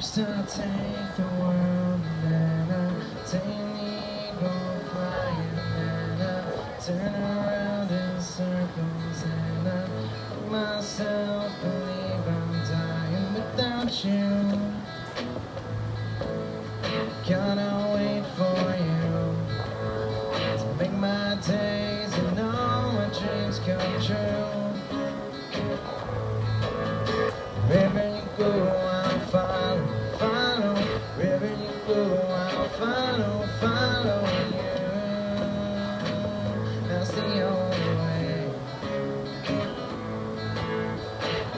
take the world and then I take an eagle flying and I turn around in circles and I make myself believe I'm dying without you. Gotta wait for you to make my days and all my dreams come true.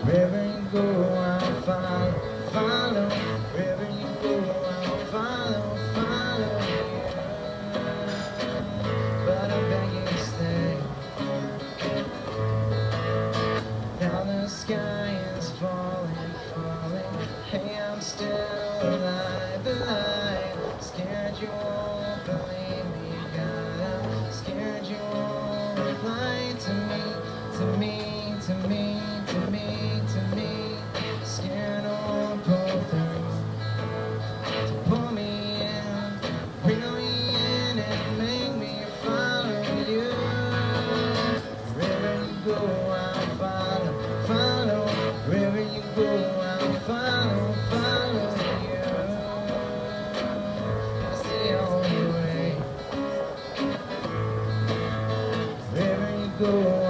Wherever you go, I'll follow, follow. Wherever you go, I'll follow, follow. But I beg you to stay. Now the sky is falling, falling. Hey, I'm still alive. Only